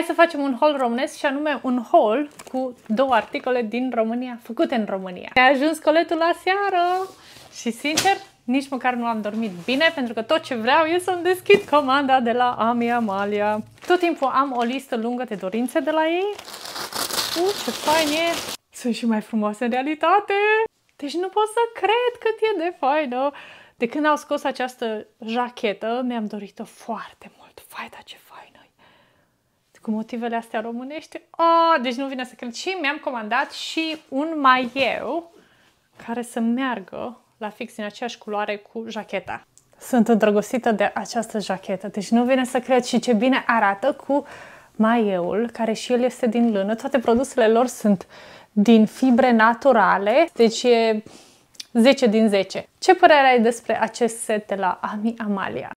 Hai să facem un haul românesc și anume un haul cu două articole din România, făcute în România. Mi-a ajuns coletul la seară și sincer, nici măcar nu am dormit bine pentru că tot ce vreau e să-mi deschid comanda de la Ami Amalia. Tot timpul am o listă lungă de dorințe de la ei. Uh, ce fain e! Sunt și mai frumoase în realitate! Deci nu pot să cred cât e de faină! De când au scos această jachetă, mi-am dorit-o foarte mult. Vai, dar ce faină cu motivele astea românești. Oh, deci nu vine să cred. Și mi-am comandat și un maieu care să meargă la fix în aceeași culoare cu jacheta. Sunt îndrăgostită de această jachetă, deci nu vine să cred și ce bine arată cu maieul, care și el este din lână. Toate produsele lor sunt din fibre naturale, deci e 10 din 10. Ce părere ai despre acest set de la Ami Amalia?